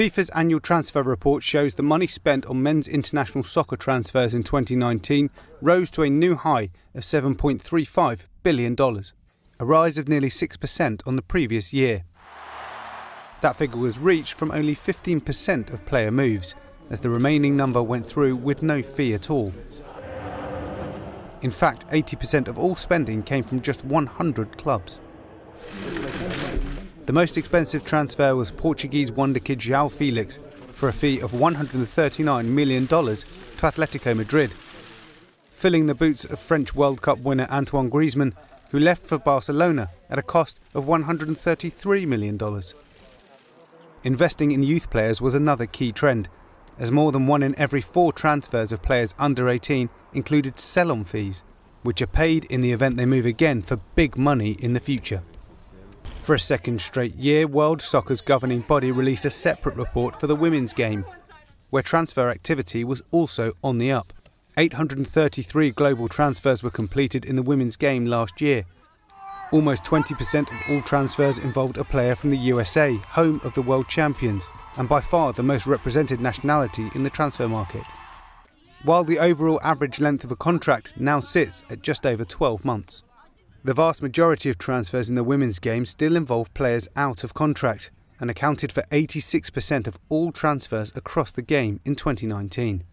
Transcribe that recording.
FIFA's annual transfer report shows the money spent on men's international soccer transfers in 2019 rose to a new high of $7.35 billion, a rise of nearly 6% on the previous year. That figure was reached from only 15% of player moves, as the remaining number went through with no fee at all. In fact, 80% of all spending came from just 100 clubs. The most expensive transfer was Portuguese wonder kid João Felix for a fee of $139 million to Atletico Madrid, filling the boots of French World Cup winner Antoine Griezmann, who left for Barcelona at a cost of $133 million. Investing in youth players was another key trend, as more than one in every four transfers of players under 18 included sell on fees, which are paid in the event they move again for big money in the future. For a second straight year, World Soccer's governing body released a separate report for the women's game, where transfer activity was also on the up. 833 global transfers were completed in the women's game last year, Almost 20% of all transfers involved a player from the USA, home of the world champions, and by far the most represented nationality in the transfer market. While the overall average length of a contract now sits at just over 12 months. The vast majority of transfers in the women's game still involve players out of contract and accounted for 86% of all transfers across the game in 2019.